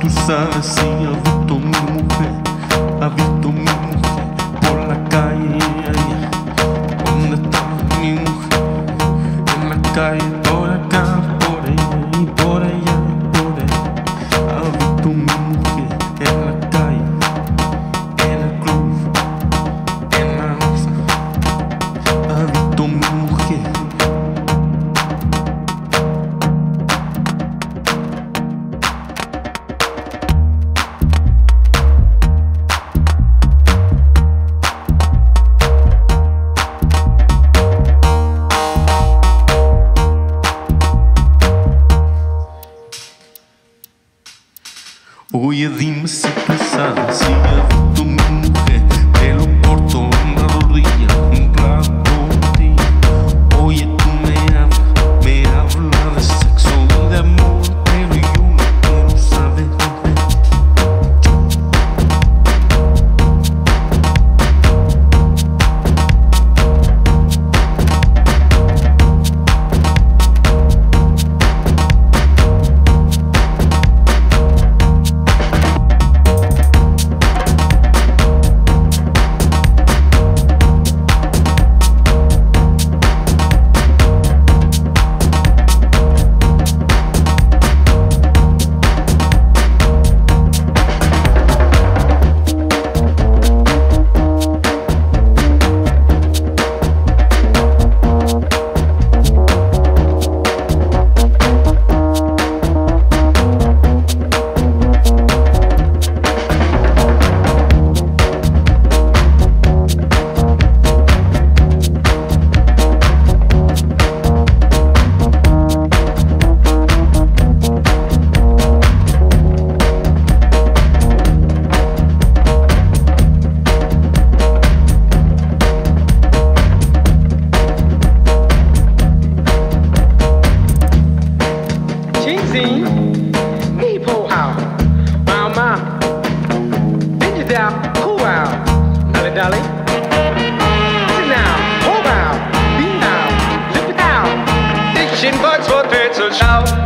tu sabe si a vu ton amour a vu ton amour Oi, Adime, se passasse a Sally. Sit down, hold out, be down, look out. Fishing bugs for turtles, shout.